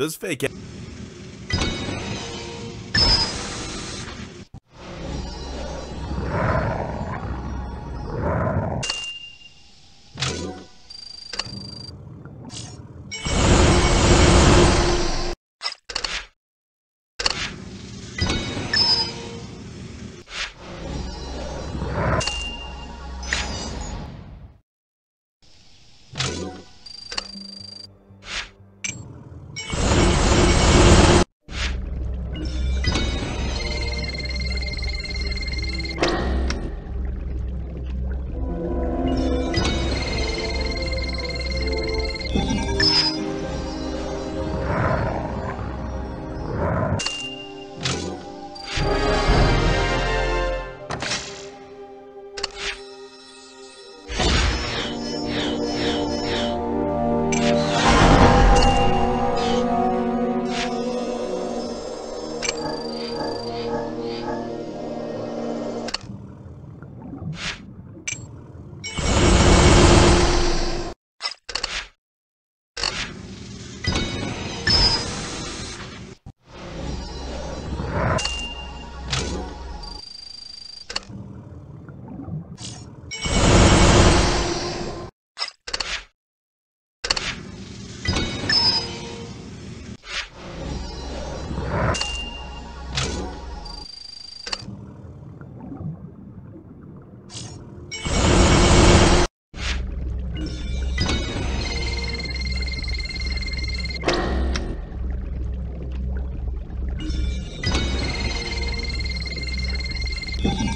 This fake you.